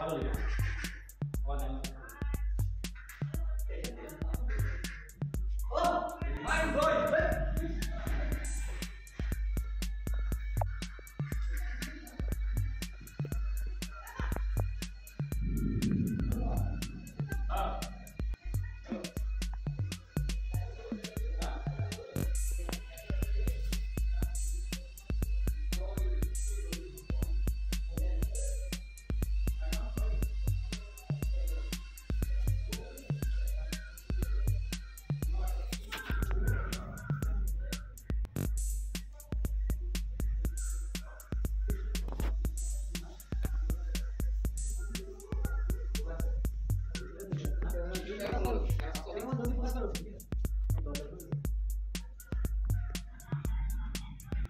Valeu! sort of